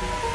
hard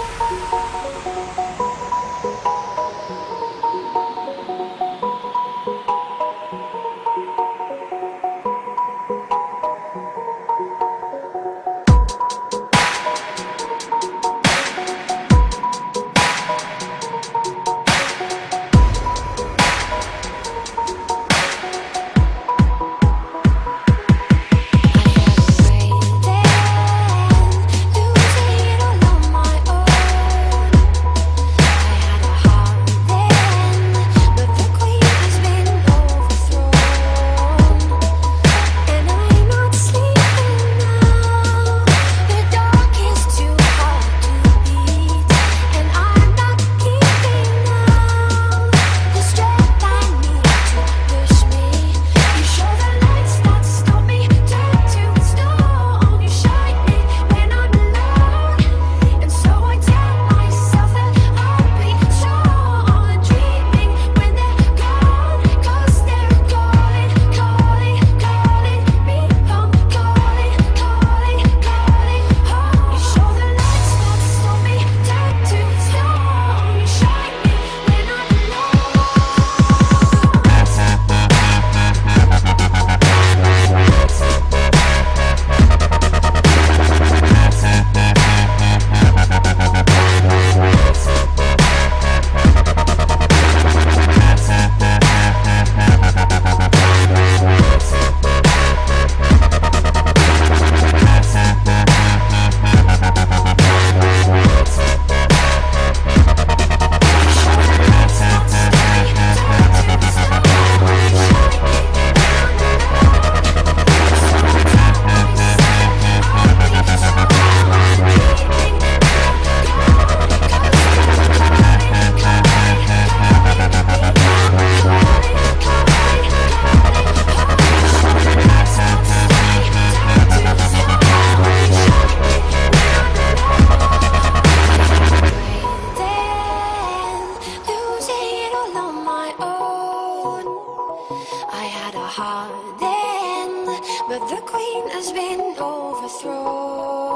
but the queen has been overthrown.